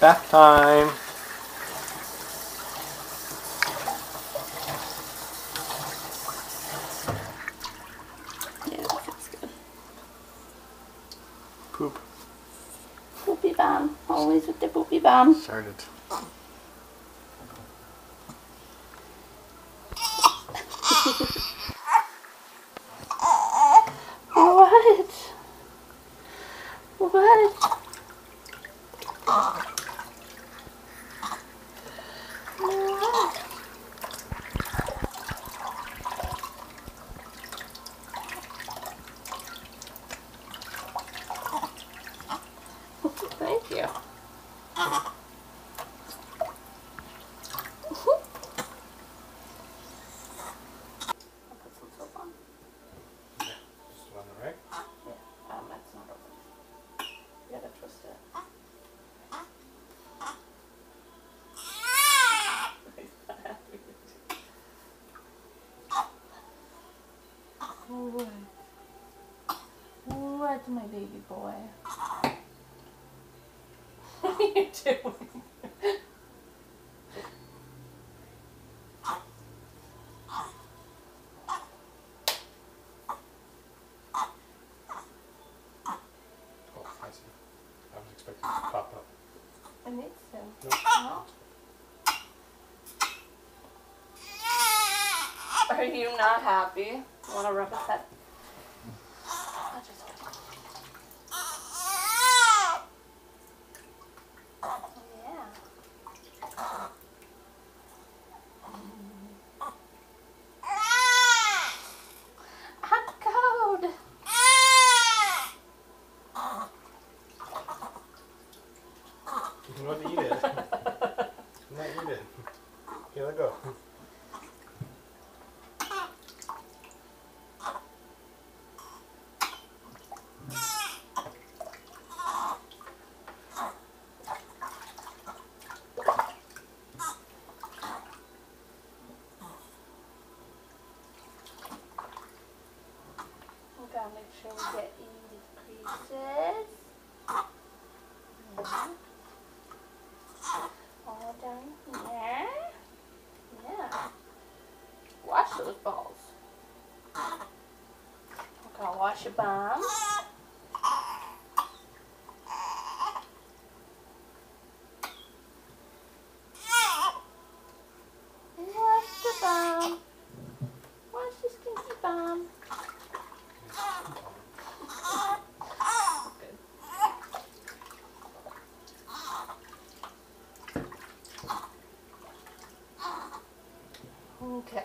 Bath time. Yeah, that feels good. Poop. Poopy bomb. Always with the poopy bomb. Started. What? What? Thank you. I'll put some soap on. Just on the right. Yeah, um, that's not open. You gotta twist it. What? What, my baby boy? What are you doing? Oh, I see. I was expecting it to pop up. To. Nope. No? Are you not happy? Want to rub his head? Touch his head. Yeah. Hot code. You want to eat it. Not eat it. Here, let go. Gotta make sure we get in these creases. Mhm. All down here. Yeah. Wash those balls. We gotta wash your bum. Wash the bum. Wash the stinky bum. Okay.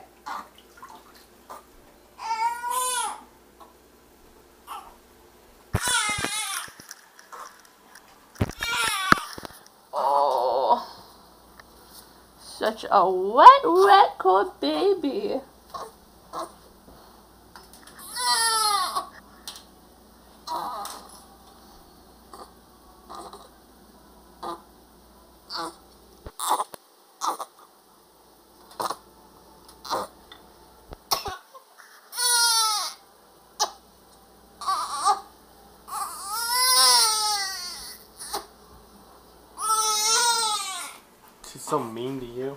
Oh, such a wet, wet, cold baby. So mean to you.